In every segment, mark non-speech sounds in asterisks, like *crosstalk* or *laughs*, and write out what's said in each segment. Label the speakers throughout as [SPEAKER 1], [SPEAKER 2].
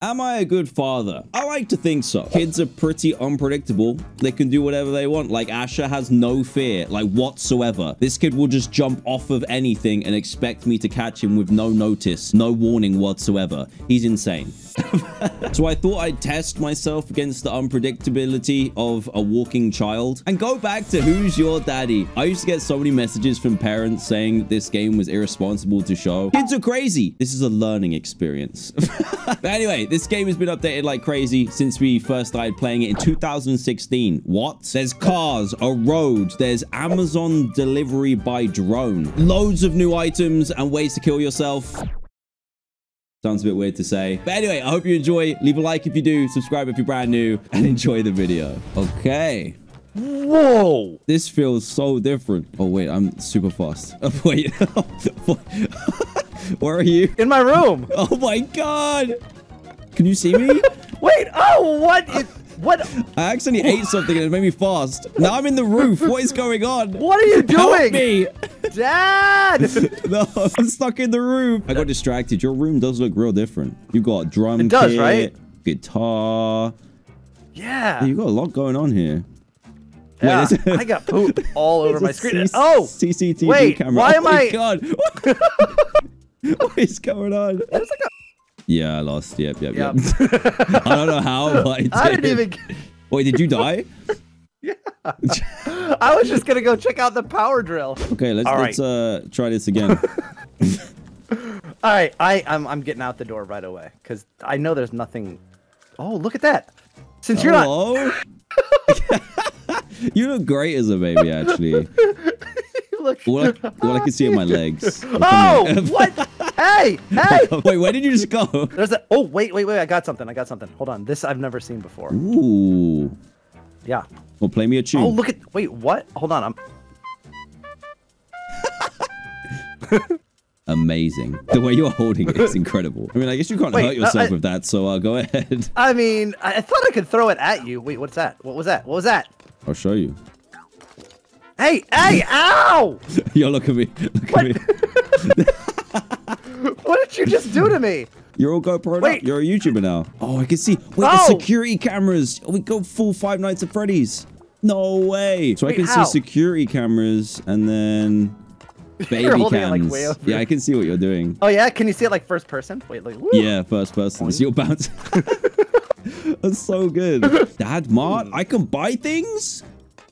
[SPEAKER 1] Am I a good father? I like to think so. Kids are pretty unpredictable. They can do whatever they want. Like Asher has no fear, like whatsoever. This kid will just jump off of anything and expect me to catch him with no notice, no warning whatsoever. He's insane. *laughs* so I thought I'd test myself against the unpredictability of a walking child and go back to who's your daddy. I used to get so many messages from parents saying this game was irresponsible to show. Kids are crazy. This is a learning experience. *laughs* but anyway, this game has been updated like crazy since we first started playing it in 2016. What? There's cars, a road, there's Amazon delivery by drone, loads of new items and ways to kill yourself. Sounds a bit weird to say. But anyway, I hope you enjoy. Leave a like if you do, subscribe if you're brand new, and enjoy the video. Okay.
[SPEAKER 2] Whoa!
[SPEAKER 1] This feels so different. Oh, wait, I'm super fast. Oh, *laughs* wait. *laughs* *laughs* Where are you?
[SPEAKER 2] In my room.
[SPEAKER 1] Oh my god. Can you see me? *laughs*
[SPEAKER 2] Wait, oh, what? Is, what?
[SPEAKER 1] I accidentally ate something and it made me fast. Now I'm in the roof. What is going on? *laughs*
[SPEAKER 2] What are you doing?
[SPEAKER 1] Help me. *laughs*
[SPEAKER 2] Dad!
[SPEAKER 1] No, I'm stuck in the roof. I got distracted. Your room does look real different. You got drum
[SPEAKER 2] It does,
[SPEAKER 1] kit,
[SPEAKER 2] right?
[SPEAKER 1] guitar.
[SPEAKER 2] Yeah.
[SPEAKER 1] You got a lot going on here.
[SPEAKER 2] yeah.
[SPEAKER 1] Wait,
[SPEAKER 2] I got poop all over my screen.
[SPEAKER 1] C-
[SPEAKER 2] oh!
[SPEAKER 1] CCTV
[SPEAKER 2] wait,
[SPEAKER 1] camera.
[SPEAKER 2] why
[SPEAKER 1] oh
[SPEAKER 2] am
[SPEAKER 1] my
[SPEAKER 2] I-
[SPEAKER 1] God. what is going on?
[SPEAKER 2] Like
[SPEAKER 1] Yeah, I lost. Yep, yep,
[SPEAKER 2] Yep.
[SPEAKER 1] yep. *laughs* I don't know how, but I did. *laughs*
[SPEAKER 2] a, I didn't even.
[SPEAKER 1] Wait, did you *laughs* die? Yeah.
[SPEAKER 2] I was just gonna go check out the power drill.
[SPEAKER 1] Okay, let's
[SPEAKER 2] All
[SPEAKER 1] let's uh try this again.
[SPEAKER 2] All right, I I'm I'm getting out the door right away because I know there's nothing. Oh, look at that! Since you're not,
[SPEAKER 1] Hello. you look great as a baby, actually.
[SPEAKER 2] look.
[SPEAKER 1] All I, all I can see are my legs.
[SPEAKER 2] Oh, what? Hey, hey! *laughs*
[SPEAKER 1] Wait, where did you just go?
[SPEAKER 2] There's a. Oh, wait, wait, wait! I got something. I got something. Hold on. This I've never seen before.
[SPEAKER 1] Ooh.
[SPEAKER 2] Yeah.
[SPEAKER 1] Well, play me a tune.
[SPEAKER 2] Oh, look at. Wait, what? Hold on. I'm. *laughs*
[SPEAKER 1] Amazing. The way you're holding it is incredible. I mean, I guess you can't
[SPEAKER 2] Wait,
[SPEAKER 1] hurt yourself
[SPEAKER 2] uh, I-
[SPEAKER 1] with that, so uh, go ahead. *laughs*
[SPEAKER 2] I mean, I, I thought I could throw it at you. Wait, what's that? What was that? What was that?
[SPEAKER 1] I'll show you.
[SPEAKER 2] Hey, hey! Ow!
[SPEAKER 1] Yo, look at me. Look
[SPEAKER 2] What?
[SPEAKER 1] at me.
[SPEAKER 2] What did you just do to me?
[SPEAKER 1] You're all GoPro
[SPEAKER 2] Wait.
[SPEAKER 1] You're a YouTuber now. Oh, I can see. Wait, the
[SPEAKER 2] Oh.
[SPEAKER 1] security cameras. Oh, we go full Five Nights at Freddy's. No way. So I can
[SPEAKER 2] how?
[SPEAKER 1] see security cameras and then *laughs* baby
[SPEAKER 2] You're holding it,
[SPEAKER 1] cams.
[SPEAKER 2] like, way over.
[SPEAKER 1] yeah, I can see what you're doing.
[SPEAKER 2] Oh yeah, can you see it like first person? Wait, like. woo.
[SPEAKER 1] Yeah, first person. So you're bouncing. *laughs* That's so good. *laughs* Dad, Mart, I can buy things?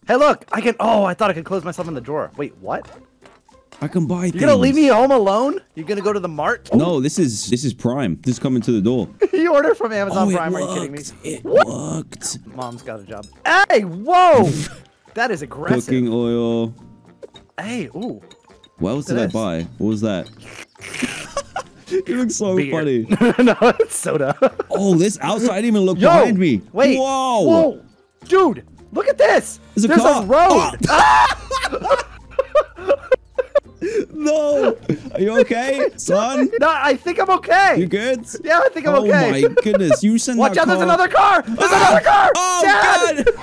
[SPEAKER 2] Hey, look! I can. Oh, I thought I could close myself in the drawer. Wait, what?
[SPEAKER 1] I can buy things.
[SPEAKER 2] You're gonna leave me home alone? You're gonna go to the mart?
[SPEAKER 1] No, this is this is Prime. This is coming to the door. *laughs*
[SPEAKER 2] you order from Amazon
[SPEAKER 1] oh,
[SPEAKER 2] Prime?
[SPEAKER 1] it
[SPEAKER 2] Are you kidding me?
[SPEAKER 1] It worked.
[SPEAKER 2] Mom's got a job. Hey, whoa! *laughs* that is aggressive.
[SPEAKER 1] Cooking oil.
[SPEAKER 2] Hey, ooh.
[SPEAKER 1] What else did I buy? What was that? *laughs* you look so
[SPEAKER 2] Beer.
[SPEAKER 1] funny.
[SPEAKER 2] no, it's soda.
[SPEAKER 1] Oh, this outside I didn't even look
[SPEAKER 2] Yo,
[SPEAKER 1] behind me.
[SPEAKER 2] Wait.
[SPEAKER 1] Whoa.
[SPEAKER 2] Whoa. Dude, look at this.
[SPEAKER 1] There's a
[SPEAKER 2] There's a road. Ah.
[SPEAKER 1] No. Are you okay, *laughs* son?
[SPEAKER 2] no, I think I'm okay.
[SPEAKER 1] You good?
[SPEAKER 2] Yeah, I think I'm
[SPEAKER 1] oh
[SPEAKER 2] okay.
[SPEAKER 1] Oh my goodness. You send
[SPEAKER 2] Watch out, there's another car. There's
[SPEAKER 1] Ah!
[SPEAKER 2] another car.
[SPEAKER 1] Oh
[SPEAKER 2] Dad!
[SPEAKER 1] god.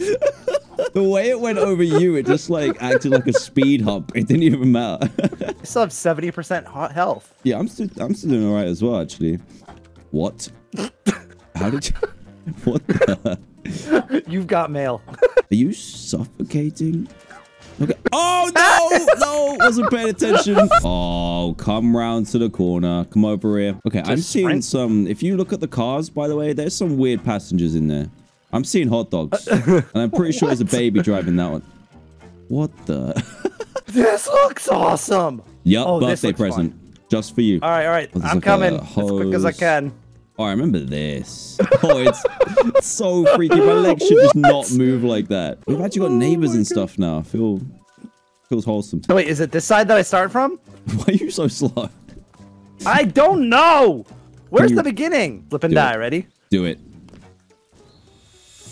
[SPEAKER 1] *laughs* the way it went over you, it just like acted like a speed hump. It didn't even matter.
[SPEAKER 2] I still have 70% hot health.
[SPEAKER 1] yeah, I'm still I'm still doing alright as well, actually. What? How did you *laughs* What the
[SPEAKER 2] You've got mail.
[SPEAKER 1] Are you suffocating? Okay. Oh no! No! Wasn't paying attention. *laughs* Oh, come round to the corner. Come over here. Okay, I'm seeing
[SPEAKER 2] sprint.
[SPEAKER 1] some. If you look at the cars, by the way, there's some weird passengers in there. I'm seeing hot dogs, *laughs* and I'm pretty sure there's a baby driving that one. What the? *laughs*
[SPEAKER 2] this looks awesome.
[SPEAKER 1] yup,
[SPEAKER 2] Oh,
[SPEAKER 1] birthday present just for you.
[SPEAKER 2] All right, all right.
[SPEAKER 1] Oh, there's
[SPEAKER 2] I'm
[SPEAKER 1] like
[SPEAKER 2] coming as quick as I can.
[SPEAKER 1] Oh, I remember this. *laughs* Oh, it's, it's so freaky. My legs should just not move like that. We've actually got
[SPEAKER 2] Oh
[SPEAKER 1] neighbors
[SPEAKER 2] my
[SPEAKER 1] and stuff now. I feel feels wholesome.
[SPEAKER 2] So wait, is it this side that I start from? *laughs*
[SPEAKER 1] Why are you so slow?
[SPEAKER 2] I don't know. Where's
[SPEAKER 1] you-
[SPEAKER 2] the beginning? Flip and
[SPEAKER 1] Do
[SPEAKER 2] die.
[SPEAKER 1] it.
[SPEAKER 2] Ready?
[SPEAKER 1] Do it.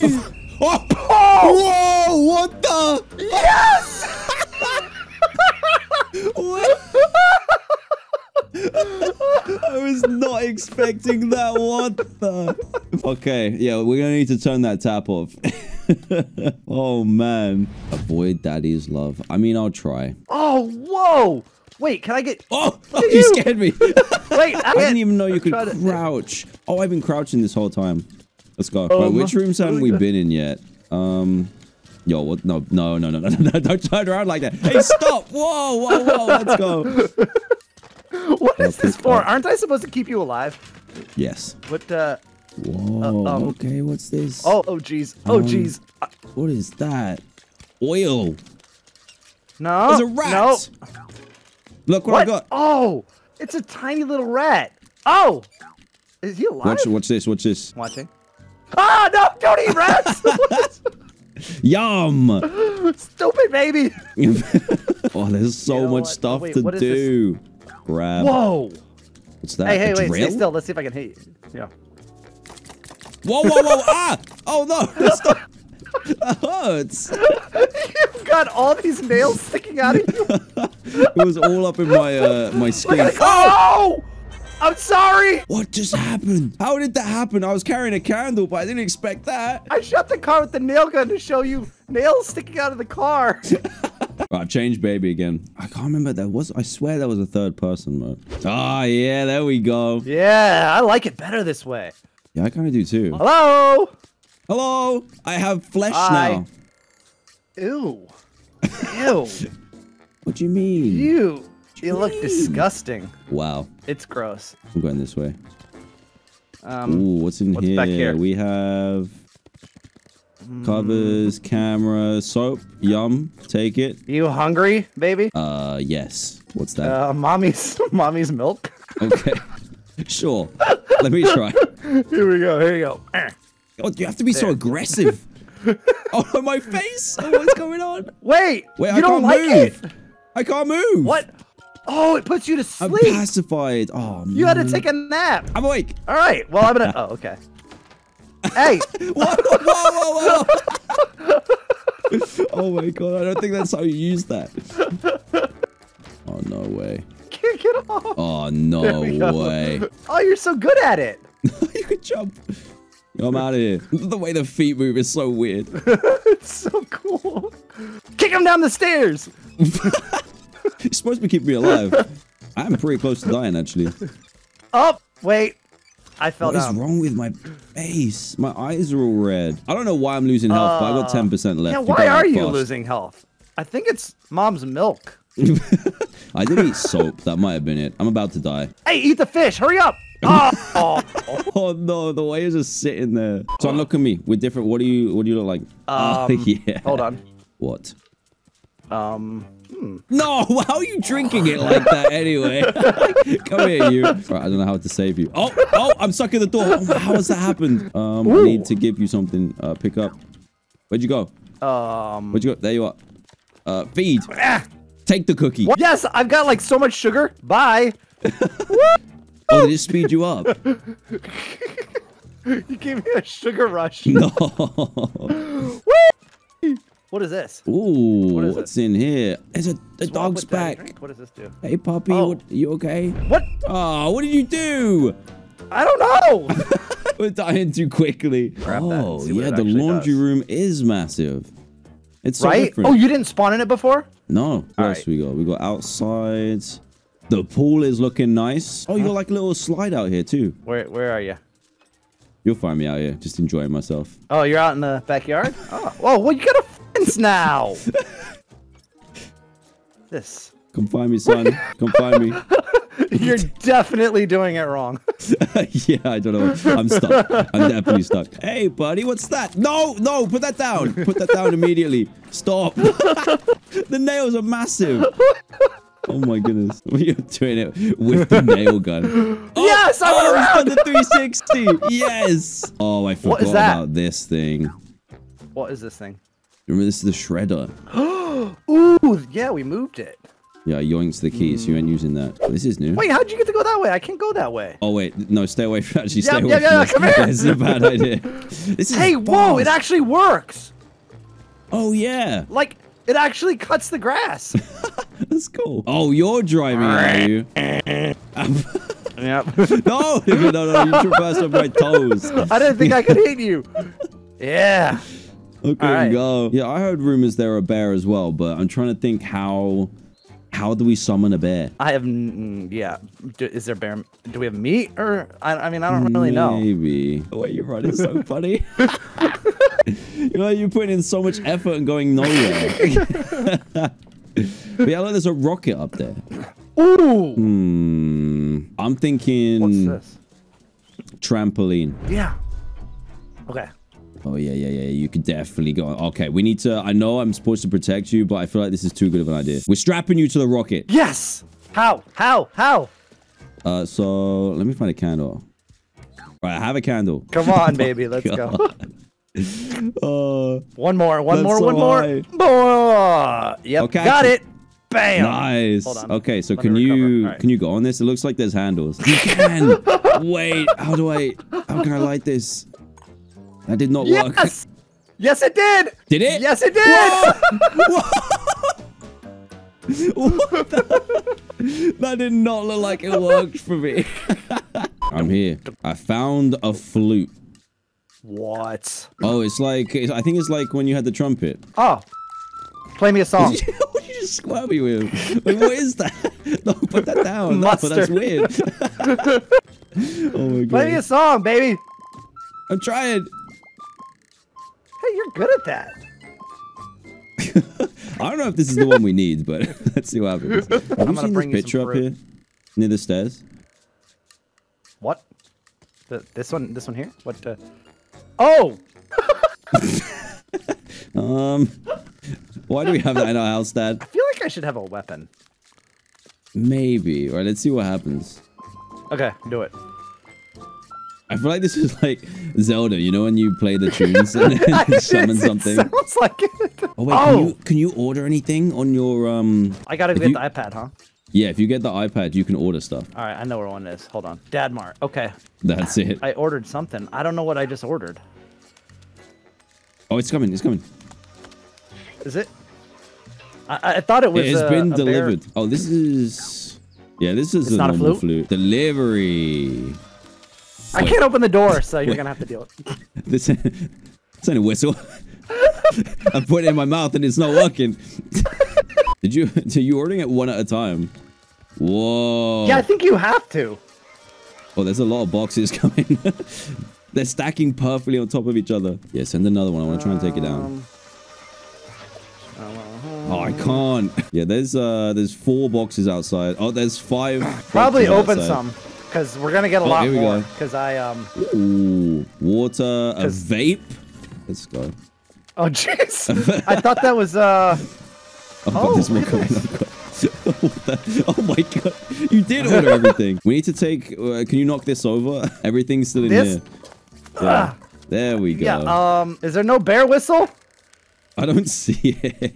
[SPEAKER 1] *laughs* Oh! oh! Whoa! What the?
[SPEAKER 2] Yes!
[SPEAKER 1] What? *laughs* I was not expecting that. one. the? Okay, yeah, we're gonna need to turn that tap off. *laughs* oh man. Avoid daddy's love. I mean, I'll try.
[SPEAKER 2] Oh, whoa! Wait, can I get?
[SPEAKER 1] Oh, oh *laughs* you
[SPEAKER 2] you.
[SPEAKER 1] scared me.
[SPEAKER 2] Wait, I,
[SPEAKER 1] I didn't even know you could
[SPEAKER 2] to-
[SPEAKER 1] crouch. Oh, I've been crouching this whole time. Let's go.
[SPEAKER 2] Um,
[SPEAKER 1] right, which rooms haven't we been in yet? Um, yo, what? No, no, no, no, no, no! Don't turn around like that. Hey, stop! Whoa, whoa, whoa! Let's go. *laughs*
[SPEAKER 2] What is this for? Aren't I supposed to keep you alive?
[SPEAKER 1] Yes.
[SPEAKER 2] What? uh
[SPEAKER 1] Whoa.
[SPEAKER 2] um,
[SPEAKER 1] okay, what's this?
[SPEAKER 2] Oh, oh, jeez. Oh,
[SPEAKER 1] Um,
[SPEAKER 2] jeez. Uh,
[SPEAKER 1] what is that? Oil.
[SPEAKER 2] No.
[SPEAKER 1] There's a rat.
[SPEAKER 2] No.
[SPEAKER 1] Look what,
[SPEAKER 2] What?
[SPEAKER 1] I got.
[SPEAKER 2] Oh, it's a tiny little rat. Oh, is he alive?
[SPEAKER 1] Watch, watch this. Watch this.
[SPEAKER 2] Watching. Ah, no! Don't eat rats. *laughs*
[SPEAKER 1] Yum. *laughs*
[SPEAKER 2] Stupid baby.
[SPEAKER 1] oh, there's so
[SPEAKER 2] You know
[SPEAKER 1] much
[SPEAKER 2] what?
[SPEAKER 1] stuff
[SPEAKER 2] Wait,
[SPEAKER 1] to
[SPEAKER 2] is this?
[SPEAKER 1] Do. Grab.
[SPEAKER 2] Whoa.
[SPEAKER 1] What's that?
[SPEAKER 2] Hey, hey, wait,
[SPEAKER 1] drill?
[SPEAKER 2] stay still. Let's see if I can hit you. Yeah.
[SPEAKER 1] Whoa, whoa, whoa! ah! Oh no! Stop! That hurts.
[SPEAKER 2] You've got all these nails sticking out of you. *laughs*
[SPEAKER 1] It was all up in my uh my skin.
[SPEAKER 2] at. Oh! I'm sorry.
[SPEAKER 1] What just happened? How did that happen? I was carrying a candle, but I didn't expect that.
[SPEAKER 2] I shut the car with the nail gun to show you nails sticking out of the car. *laughs*
[SPEAKER 1] Right, baby again. I can't remember that was. I swear that was a third person mode. Ah, yeah, there we go.
[SPEAKER 2] yeah, I like it better this way.
[SPEAKER 1] Yeah, I kind of do too.
[SPEAKER 2] Hello.
[SPEAKER 1] Hello, I have flesh
[SPEAKER 2] Hi.
[SPEAKER 1] now.
[SPEAKER 2] Ew. Ew. *laughs*
[SPEAKER 1] What do you mean?
[SPEAKER 2] you. You look disgusting.
[SPEAKER 1] Wow,
[SPEAKER 2] It's gross.
[SPEAKER 1] I'm going this way.
[SPEAKER 2] Um,
[SPEAKER 1] Ooh, what's in
[SPEAKER 2] what's
[SPEAKER 1] here?
[SPEAKER 2] here?
[SPEAKER 1] We have covers, camera, soap. Yum. Take it.
[SPEAKER 2] you hungry, baby?
[SPEAKER 1] Uh, yes. What's that?
[SPEAKER 2] Uh, mommy's *laughs* mommy's milk.
[SPEAKER 1] okay. *laughs* sure. Let me try.
[SPEAKER 2] Here we go. Here you go.
[SPEAKER 1] Oh, you have to be so aggressive. *laughs* oh, my face. Oh, what's going on?
[SPEAKER 2] Wait,
[SPEAKER 1] Wait,
[SPEAKER 2] you
[SPEAKER 1] I
[SPEAKER 2] don't
[SPEAKER 1] can't
[SPEAKER 2] like
[SPEAKER 1] move.
[SPEAKER 2] it?
[SPEAKER 1] I can't move.
[SPEAKER 2] What? Oh, it puts you to sleep!
[SPEAKER 1] I'm pacified. Oh,
[SPEAKER 2] you had to take a nap.
[SPEAKER 1] I'm awake.
[SPEAKER 2] All right. Well, I'm gonna. Oh, okay. Hey, *laughs*
[SPEAKER 1] Whoa, whoa, whoa, whoa. *laughs* oh my god, I don't think that's how you use that. Oh, no way.
[SPEAKER 2] get, get off.
[SPEAKER 1] Oh, no
[SPEAKER 2] we go.
[SPEAKER 1] way.
[SPEAKER 2] Oh, you're so good at it. *laughs*
[SPEAKER 1] you could jump. I'm out of here. The way the feet move is so weird.
[SPEAKER 2] it's so cool. Kick him down the stairs.
[SPEAKER 1] It's supposed to be keeping me alive. I'm pretty close to dying, actually.
[SPEAKER 2] Oh, wait. I fell
[SPEAKER 1] What is
[SPEAKER 2] down.
[SPEAKER 1] wrong with my face? My eyes are all red. I don't know why I'm losing health, but I got
[SPEAKER 2] Uh,
[SPEAKER 1] 10% left.
[SPEAKER 2] Yeah, why are you
[SPEAKER 1] fast.
[SPEAKER 2] losing health? I think it's mom's milk. *laughs*
[SPEAKER 1] I did eat soap. That might have been it. I'm about to die.
[SPEAKER 2] Hey, eat the fish. Hurry up. *laughs* Oh,
[SPEAKER 1] Oh no, the way is just sitting there. So look at me. We're different. What do you what do you look like? Oh
[SPEAKER 2] Um, *laughs*
[SPEAKER 1] yeah.
[SPEAKER 2] hold on.
[SPEAKER 1] What?
[SPEAKER 2] Um,
[SPEAKER 1] No, *laughs* how are you drinking it like that anyway? *laughs* Come here, you. Right, I don't know how to save you. Oh, oh, I'm stuck in the door. Oh, how has that happened? Um, I need to give you something. Uh, pick up. Where'd you go?
[SPEAKER 2] um.
[SPEAKER 1] Where'd you go? There you are. Uh, feed.
[SPEAKER 2] ah,
[SPEAKER 1] Take the cookie.
[SPEAKER 2] what? Yes, I've got like so much sugar. Bye. *laughs*
[SPEAKER 1] Oh, they just speed you up.
[SPEAKER 2] You gave me a sugar rush.
[SPEAKER 1] No.
[SPEAKER 2] What is this?
[SPEAKER 1] Ooh,
[SPEAKER 2] is
[SPEAKER 1] what's in here? There's a the dog's back.
[SPEAKER 2] What does this do?
[SPEAKER 1] Hey, puppy.
[SPEAKER 2] Oh.
[SPEAKER 1] What, you okay?
[SPEAKER 2] What?
[SPEAKER 1] Oh, what did you do?
[SPEAKER 2] I don't know. *laughs*
[SPEAKER 1] We're dying too quickly.
[SPEAKER 2] Grab
[SPEAKER 1] oh, yeah, the laundry
[SPEAKER 2] does.
[SPEAKER 1] room is massive. It's so
[SPEAKER 2] right?
[SPEAKER 1] different.
[SPEAKER 2] Oh, you didn't spawn in it before?
[SPEAKER 1] No. What
[SPEAKER 2] All
[SPEAKER 1] else
[SPEAKER 2] right.
[SPEAKER 1] we got? We got outside. The pool is looking nice. Uh-huh. Oh, you got like a little slide out here too.
[SPEAKER 2] Where Where are you?
[SPEAKER 1] You'll find me out here, just enjoying myself.
[SPEAKER 2] Oh, you're out in the backyard. Oh, *laughs* oh, well, you got a fence now. *laughs* this.
[SPEAKER 1] Come find me, son. Come find me. *laughs*
[SPEAKER 2] You're definitely doing it wrong. *laughs*
[SPEAKER 1] yeah, I don't know. I'm stuck. I'm definitely stuck. Hey, buddy, what's that? No, no, put that down. Put that down immediately. Stop. the nails are massive. Oh my goodness. You're doing it with the nail gun. Oh, *gasps*
[SPEAKER 2] Yes, I went
[SPEAKER 1] oh, it's
[SPEAKER 2] around.
[SPEAKER 1] done the 360. Yes. Oh, I forgot
[SPEAKER 2] What is that?
[SPEAKER 1] about this thing.
[SPEAKER 2] What is this thing?
[SPEAKER 1] Remember, this is the shredder. *gasps*
[SPEAKER 2] Ooh, yeah, we moved it.
[SPEAKER 1] Yeah, yoinks the key, so you ain't using that. This is new.
[SPEAKER 2] Wait, how'd you get to go that way? I can't go that way.
[SPEAKER 1] Oh wait, no, stay away from actually stay
[SPEAKER 2] Yeah,
[SPEAKER 1] away
[SPEAKER 2] yeah,
[SPEAKER 1] from
[SPEAKER 2] yeah,
[SPEAKER 1] this.
[SPEAKER 2] come here. *laughs*
[SPEAKER 1] This is a bad idea. This is
[SPEAKER 2] Hey, whoa, it actually works.
[SPEAKER 1] Oh yeah.
[SPEAKER 2] Like, it actually cuts the grass. *laughs*
[SPEAKER 1] That's cool. Oh, you're driving, are you? *laughs*
[SPEAKER 2] yep.
[SPEAKER 1] no, no, no, no, you traversed on my toes.
[SPEAKER 2] I didn't think I could hit you. Yeah.
[SPEAKER 1] Okay,
[SPEAKER 2] Alright.
[SPEAKER 1] go. Yeah, I heard rumors there are a bear as well, but I'm trying to think how How do we summon a bear?
[SPEAKER 2] I have, yeah. Do, is there bear? Do we have meat or? I, I mean, I don't really know.
[SPEAKER 1] Maybe. The way you run is so *laughs* funny. *laughs* you know, you're putting in so much effort and going nowhere. *laughs* but yeah, look, there's a rocket up there.
[SPEAKER 2] Ooh.
[SPEAKER 1] Hmm. I'm thinking
[SPEAKER 2] What's this?
[SPEAKER 1] trampoline.
[SPEAKER 2] Yeah. Okay.
[SPEAKER 1] Oh yeah, yeah, yeah. You could definitely go. Okay, we need to. I know I'm supposed to protect you, but I feel like this is too good of an idea. We're strapping you to the rocket.
[SPEAKER 2] Yes. How? How? How?
[SPEAKER 1] Uh, so let me find a candle. Right, I have a candle.
[SPEAKER 2] Come *laughs* on, baby. Let's go.
[SPEAKER 1] Uh,
[SPEAKER 2] One more. One more.
[SPEAKER 1] so
[SPEAKER 2] one more.
[SPEAKER 1] high.
[SPEAKER 2] More. Yep.
[SPEAKER 1] Okay,
[SPEAKER 2] Got it. Bam.
[SPEAKER 1] nice.
[SPEAKER 2] Hold on.
[SPEAKER 1] Okay, so
[SPEAKER 2] Let
[SPEAKER 1] can you
[SPEAKER 2] All right.
[SPEAKER 1] can you go on this? It looks like there's handles. You can. *laughs* Wait, how do I? How can I light this? That did not work.
[SPEAKER 2] Yes. Yes, it did.
[SPEAKER 1] Did it?
[SPEAKER 2] Yes, it did. *laughs* *laughs*
[SPEAKER 1] What the? *laughs* That did not look like it worked for me. I'm here. I found a flute.
[SPEAKER 2] What?
[SPEAKER 1] Oh, it's like I think it's like when you had the trumpet.
[SPEAKER 2] Oh. Play me a song.
[SPEAKER 1] what did you just squirt me with? Like, what is that? No, put that down. No, that's weird. oh my god.
[SPEAKER 2] Play me a song, baby.
[SPEAKER 1] I'm trying.
[SPEAKER 2] Hey, you're good at that. *laughs*
[SPEAKER 1] I don't know if this is the one we need, but *laughs* let's see what happens. Have you
[SPEAKER 2] gonna
[SPEAKER 1] seen this
[SPEAKER 2] bring you
[SPEAKER 1] picture up here near the stairs?
[SPEAKER 2] What? The, this one? This one here? What? Uh... Oh. *laughs*
[SPEAKER 1] Um, why do we have that in our house, Dad?
[SPEAKER 2] I feel like I should have a weapon.
[SPEAKER 1] Maybe. All right, let's see what happens.
[SPEAKER 2] Okay, do it.
[SPEAKER 1] I feel like this is like Zelda. You know when you play the *laughs* tunes and *laughs* then *laughs* summon
[SPEAKER 2] It
[SPEAKER 1] something.
[SPEAKER 2] sounds like it.
[SPEAKER 1] Oh wait, Can, you, can you order anything on your um?
[SPEAKER 2] I gotta get
[SPEAKER 1] you-
[SPEAKER 2] the iPad, huh?
[SPEAKER 1] Yeah, if you get the iPad, you can order stuff.
[SPEAKER 2] All right, I know where one is. Hold on. Dadmart. Okay.
[SPEAKER 1] That's it.
[SPEAKER 2] I ordered something. I don't know what I just ordered.
[SPEAKER 1] Oh, it's coming. It's coming.
[SPEAKER 2] Is it? I, I thought it was.
[SPEAKER 1] It has
[SPEAKER 2] uh,
[SPEAKER 1] been
[SPEAKER 2] a bear-
[SPEAKER 1] delivered. Oh, this is. Yeah, this is
[SPEAKER 2] It's
[SPEAKER 1] a
[SPEAKER 2] not a
[SPEAKER 1] normal
[SPEAKER 2] flute?
[SPEAKER 1] flute. Delivery.
[SPEAKER 2] I can't open the door, so you're gonna have to deal with. it. *laughs*
[SPEAKER 1] This, this ain't a whistle. *laughs* I put it in my mouth and it's not working. *laughs* Did you? So you ordering it one at a time? Whoa.
[SPEAKER 2] Yeah, I think you have to.
[SPEAKER 1] Oh, there's a lot of boxes coming. They're stacking perfectly on top of each other. Yeah, send another one. I want to try and take it down.
[SPEAKER 2] Um,
[SPEAKER 1] Oh, I can't. Yeah, there's uh, there's four boxes outside. Oh, there's five.
[SPEAKER 2] Probably open
[SPEAKER 1] outside.
[SPEAKER 2] some, because we're gonna get a
[SPEAKER 1] Oh,
[SPEAKER 2] lot more. Because I um.
[SPEAKER 1] Ooh, water, a vape. Let's go.
[SPEAKER 2] Oh jeez. I thought that was uh.
[SPEAKER 1] Oh,
[SPEAKER 2] Oh,
[SPEAKER 1] more
[SPEAKER 2] look
[SPEAKER 1] coming. Oh. *laughs* Oh my god, you did order everything. we need to take. Uh, can you knock this over? *laughs* Everything's still in
[SPEAKER 2] This?
[SPEAKER 1] here. Yeah. There we go.
[SPEAKER 2] Yeah. Um. Is there no bear whistle?
[SPEAKER 1] I don't *laughs* see it.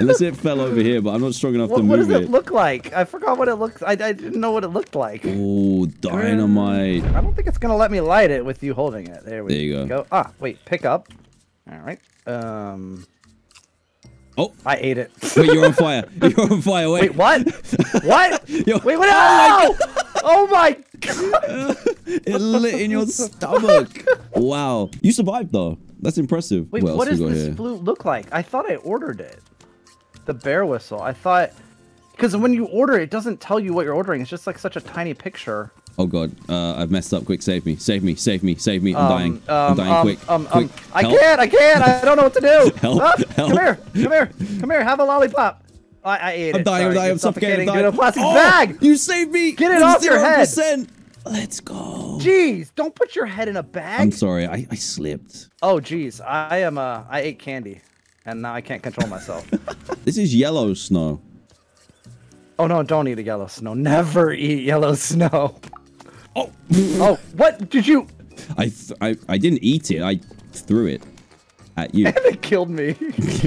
[SPEAKER 1] Unless it fell over here, but I'm not strong enough
[SPEAKER 2] What,
[SPEAKER 1] to move it.
[SPEAKER 2] what does it
[SPEAKER 1] it.
[SPEAKER 2] look like? I forgot what it looks. I, I didn't know what it looked like.
[SPEAKER 1] Oh, dynamite.
[SPEAKER 2] I don't think it's gonna let me light it with you holding it. There we
[SPEAKER 1] There you go.
[SPEAKER 2] Ah, wait. Pick up. All right. Um.
[SPEAKER 1] Oh,
[SPEAKER 2] I ate it. *laughs*
[SPEAKER 1] wait, you're on fire. *laughs* You're on fire. Wait.
[SPEAKER 2] Wait, what? what?
[SPEAKER 1] Yo-
[SPEAKER 2] Wait, what? Oh, oh my god!
[SPEAKER 1] It lit in your stomach. Wow. You survived, though. That's impressive.
[SPEAKER 2] Wait,
[SPEAKER 1] what,
[SPEAKER 2] what does this
[SPEAKER 1] here?
[SPEAKER 2] flute look like? I thought I ordered it. The bear whistle. I thought because when you order it, it doesn't tell you what you're ordering. It's just like such a tiny picture.
[SPEAKER 1] Oh god, uh, I've messed up. Quick, save me, save me, save me, save me. I'm
[SPEAKER 2] Um,
[SPEAKER 1] dying. I'm
[SPEAKER 2] um,
[SPEAKER 1] dying.
[SPEAKER 2] um,
[SPEAKER 1] quick,
[SPEAKER 2] Um,
[SPEAKER 1] quick.
[SPEAKER 2] um, I can't. I can't. I don't know what to do. *laughs*
[SPEAKER 1] Help,
[SPEAKER 2] Ah,
[SPEAKER 1] help.
[SPEAKER 2] Come here. Come here. Come here. Have a lollipop. I, I ate
[SPEAKER 1] I'm
[SPEAKER 2] it.
[SPEAKER 1] dying. I'm dying. I'm suffocating. I'm dying.
[SPEAKER 2] a plastic
[SPEAKER 1] oh,
[SPEAKER 2] bag.
[SPEAKER 1] You saved me.
[SPEAKER 2] Get it off your head.
[SPEAKER 1] 0%. Let's go.
[SPEAKER 2] Jeez, don't put your head in a bag.
[SPEAKER 1] I'm sorry. I, I slipped.
[SPEAKER 2] Oh, jeez. I am. Uh, I ate candy, and now I can't control myself. *laughs*
[SPEAKER 1] This is yellow snow.
[SPEAKER 2] oh no! Don't eat a yellow snow. Never eat yellow snow.
[SPEAKER 1] Oh, *laughs*
[SPEAKER 2] Oh, what did you?
[SPEAKER 1] I, th- I I didn't eat it. I threw it at you. *laughs*
[SPEAKER 2] And it killed me.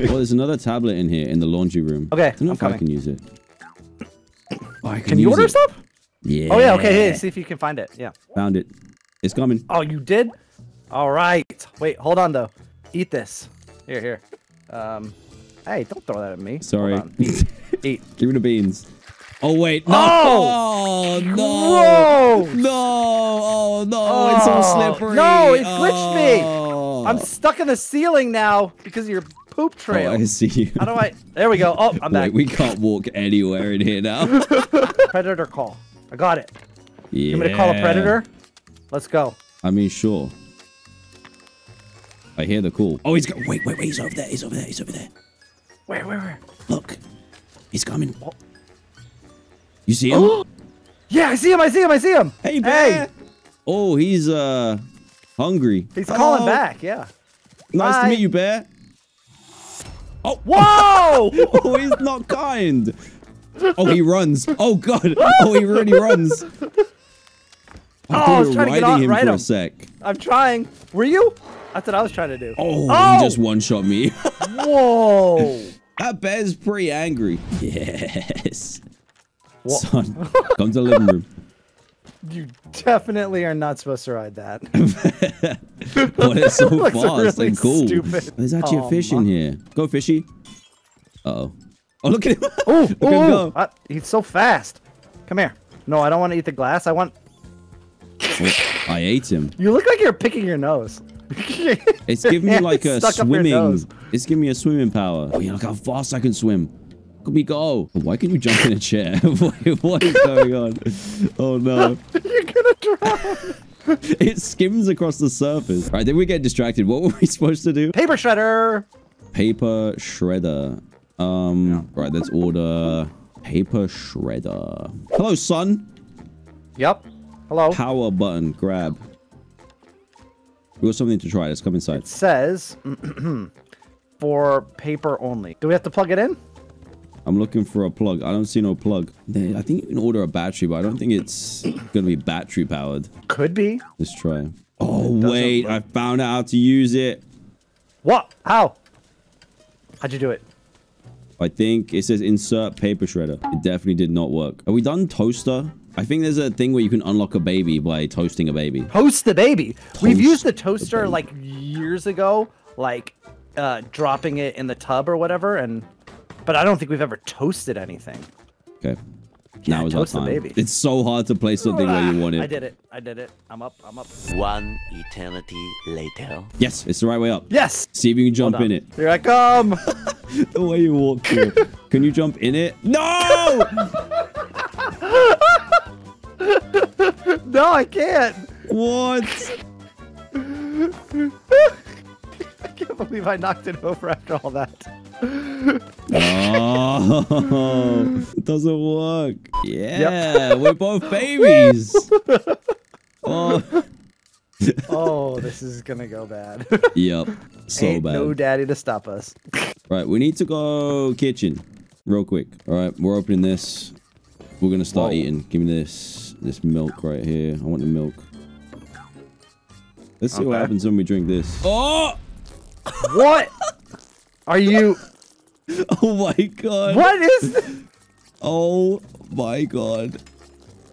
[SPEAKER 1] well, there's another tablet in here in the laundry room.
[SPEAKER 2] Okay,
[SPEAKER 1] I don't know
[SPEAKER 2] I'm
[SPEAKER 1] if I can use it. Oh, I can,
[SPEAKER 2] Can you
[SPEAKER 1] use
[SPEAKER 2] order
[SPEAKER 1] it.
[SPEAKER 2] stuff?
[SPEAKER 1] Yeah.
[SPEAKER 2] Oh yeah. Okay. Hey, see if you can find it. Yeah.
[SPEAKER 1] Found it. It's coming.
[SPEAKER 2] Oh, you did? All right. Wait, hold on though. Eat this. Here, here. Um, hey, don't throw that at me. Hold
[SPEAKER 1] Sorry.
[SPEAKER 2] on. Eat. *laughs* Eat.
[SPEAKER 1] Give me the beans. Oh wait, no!
[SPEAKER 2] Oh!
[SPEAKER 1] Oh, no!
[SPEAKER 2] Gross!
[SPEAKER 1] No! Oh no! it's all
[SPEAKER 2] Oh,
[SPEAKER 1] slippery.
[SPEAKER 2] no, it glitched me.
[SPEAKER 1] Oh.
[SPEAKER 2] I'm stuck in the ceiling now because of your poop trail.
[SPEAKER 1] Oh, I see you.
[SPEAKER 2] How do I? There we go. Oh, I'm back.
[SPEAKER 1] Wait, we can't walk anywhere in here now. *laughs*
[SPEAKER 2] Predator call. I got it.
[SPEAKER 1] yeah.
[SPEAKER 2] You want me to call a predator? Let's go.
[SPEAKER 1] I mean, sure. I hear the call. Oh, he's got. Wait, wait, wait. He's over there. He's over there. He's over there.
[SPEAKER 2] Where, where, where?
[SPEAKER 1] Look, he's coming.
[SPEAKER 2] Oh.
[SPEAKER 1] You see him? *gasps*
[SPEAKER 2] Yeah, I see him. I see him. I see him.
[SPEAKER 1] hey, bear. Oh, he's uh hungry.
[SPEAKER 2] He's calling back. Yeah.
[SPEAKER 1] Nice to meet you, bear. Oh,
[SPEAKER 2] Whoa! *laughs* *laughs*
[SPEAKER 1] oh, he's not kind. Oh, he runs. Oh God. Oh, he really runs. I
[SPEAKER 2] Oh, I was trying to get on-
[SPEAKER 1] him
[SPEAKER 2] ride
[SPEAKER 1] for a sec.
[SPEAKER 2] I'm trying. Were you? That's what I was trying to do.
[SPEAKER 1] Oh,
[SPEAKER 2] Oh!
[SPEAKER 1] he just one shot me.
[SPEAKER 2] Whoa! *laughs*
[SPEAKER 1] that bear's pretty angry. Yes.
[SPEAKER 2] Wha-
[SPEAKER 1] Son, come to the living room.
[SPEAKER 2] You definitely are not supposed to ride that. *laughs*
[SPEAKER 1] But it's so *laughs* fast
[SPEAKER 2] really
[SPEAKER 1] and cool.
[SPEAKER 2] stupid.
[SPEAKER 1] There's actually a
[SPEAKER 2] Aw,
[SPEAKER 1] fish in here. Go fishy. Uh oh. Oh, look at him. *laughs*
[SPEAKER 2] Oh,
[SPEAKER 1] look at him go.
[SPEAKER 2] uh, he's so fast. Come here. No, I don't want to eat the glass. I want.
[SPEAKER 1] I ate him.
[SPEAKER 2] You look like you're picking your nose. *laughs*
[SPEAKER 1] It's giving me like a
[SPEAKER 2] Stuck up your
[SPEAKER 1] swimming. It's giving me a swimming power. Oh yeah, look how fast I can swim. Look at me go. Why can you jump in a chair? *laughs* What is going on? Oh no.
[SPEAKER 2] you're gonna drown.
[SPEAKER 1] It skims across the surface. All right, then we get distracted. What were we supposed to do?
[SPEAKER 2] Paper shredder.
[SPEAKER 1] Paper shredder. Um, right, let's order paper shredder. Hello, son.
[SPEAKER 2] Yep. Hello.
[SPEAKER 1] Power button, grab. We got something to try. Let's come inside.
[SPEAKER 2] It says *clears throat* for paper only. Do we have to plug it in?
[SPEAKER 1] I'm looking for a plug. I don't see no plug. I think you can order a battery, but I don't think it's *clears throat* gonna be battery powered.
[SPEAKER 2] Could be.
[SPEAKER 1] Let's try. Oh wait,
[SPEAKER 2] look-
[SPEAKER 1] I found out how to use it.
[SPEAKER 2] What? How? How'd you do it?
[SPEAKER 1] I think it says insert paper shredder. It definitely did not work. Are we done toaster? I think there's a thing where you can unlock a baby by toasting a baby.
[SPEAKER 2] Toast the baby. We've used the
[SPEAKER 1] the
[SPEAKER 2] toaster
[SPEAKER 1] baby.
[SPEAKER 2] like years ago, like uh, dropping it in the tub or whatever, and but I don't think we've ever toasted anything.
[SPEAKER 1] Okay.
[SPEAKER 2] Yeah,
[SPEAKER 1] now is our time.
[SPEAKER 2] baby.
[SPEAKER 1] It's so hard to play something where you want it.
[SPEAKER 2] I did it. I did it. I'm up. I'm up.
[SPEAKER 3] One eternity later.
[SPEAKER 1] Yes, it's the right way up.
[SPEAKER 2] Yes.
[SPEAKER 1] See if you can jump in it.
[SPEAKER 2] Here I come. *laughs*
[SPEAKER 1] The way you walk through. it. *laughs* Can you jump in it? No! *laughs*
[SPEAKER 2] no, I can't.
[SPEAKER 1] what?
[SPEAKER 2] I can't believe I knocked it over after all that.
[SPEAKER 1] Oh, *laughs* it doesn't work. Yeah, we're both babies. *laughs* Oh, *laughs*
[SPEAKER 2] Oh, this is gonna go bad.
[SPEAKER 1] yep. So
[SPEAKER 2] Ain't
[SPEAKER 1] bad.
[SPEAKER 2] no daddy to stop us.
[SPEAKER 1] Right, we need to go kitchen real quick. All right, we're opening this. We're gonna start
[SPEAKER 2] Whoa.
[SPEAKER 1] eating. Give me this this milk right here. I want the milk. Let's see what happens when we drink this. Oh!
[SPEAKER 2] What? Are you? *laughs*
[SPEAKER 1] Oh my god.
[SPEAKER 2] What is? This?
[SPEAKER 1] Oh my god.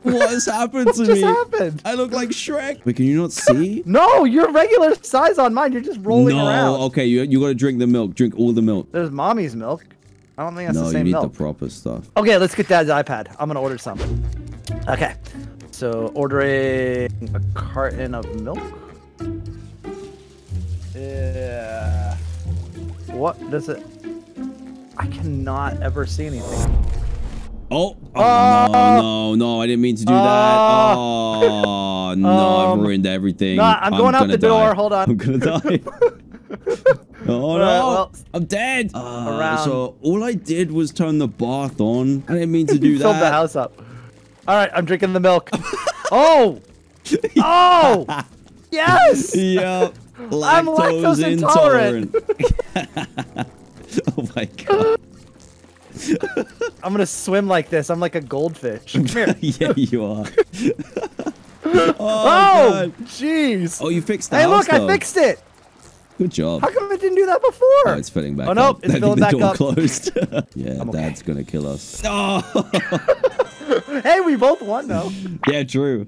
[SPEAKER 1] What has happened to
[SPEAKER 2] What just
[SPEAKER 1] me?
[SPEAKER 2] happened?
[SPEAKER 1] I look like Shrek. Wait, can you not see? *laughs*
[SPEAKER 2] No, you're regular size on mine. You're just rolling
[SPEAKER 1] no,
[SPEAKER 2] around.
[SPEAKER 1] okay, you you gotta drink the milk. Drink all the milk.
[SPEAKER 2] There's mommy's milk. I don't think that's
[SPEAKER 1] no,
[SPEAKER 2] the
[SPEAKER 1] you need
[SPEAKER 2] milk.
[SPEAKER 1] the proper stuff.
[SPEAKER 2] Okay, let's get Dad's iPad. I'm gonna order some. Okay, so ordering a carton of milk. Yeah. What does it? I cannot ever see anything.
[SPEAKER 1] Oh, oh
[SPEAKER 2] Oh.
[SPEAKER 1] no, no, no! I didn't mean to do that. Oh no!
[SPEAKER 2] Um,
[SPEAKER 1] I've ruined everything.
[SPEAKER 2] nah, I'm going out
[SPEAKER 1] gonna
[SPEAKER 2] the door.
[SPEAKER 1] die.
[SPEAKER 2] Hold on.
[SPEAKER 1] I'm gonna *laughs* die. oh no!
[SPEAKER 2] well,
[SPEAKER 1] I'm dead. Uh,
[SPEAKER 2] around-
[SPEAKER 1] So all I did was turn the bath on. I didn't mean to *laughs* do
[SPEAKER 2] You filled
[SPEAKER 1] that.
[SPEAKER 2] the house up. All right, I'm drinking the milk. *laughs* oh, oh, yes.
[SPEAKER 1] Yeah.
[SPEAKER 2] I'm lactose intolerant.
[SPEAKER 1] Oh my god. *laughs*
[SPEAKER 2] I'm gonna swim like this. I'm like a goldfish. *laughs*
[SPEAKER 1] Yeah, you are. *laughs* oh,
[SPEAKER 2] Oh, jeez.
[SPEAKER 1] Oh, you fixed that.
[SPEAKER 2] hey, look, I fixed it.
[SPEAKER 1] Good job.
[SPEAKER 2] How come it didn't do that before?
[SPEAKER 1] Oh, it's filling back
[SPEAKER 2] Oh, no,
[SPEAKER 1] up.
[SPEAKER 2] it's
[SPEAKER 1] I
[SPEAKER 2] filling back
[SPEAKER 1] door
[SPEAKER 2] up.
[SPEAKER 1] closed. yeah,
[SPEAKER 2] I'm okay.
[SPEAKER 1] Dad's gonna kill us. Oh,
[SPEAKER 2] hey, we both won though.
[SPEAKER 1] yeah, true.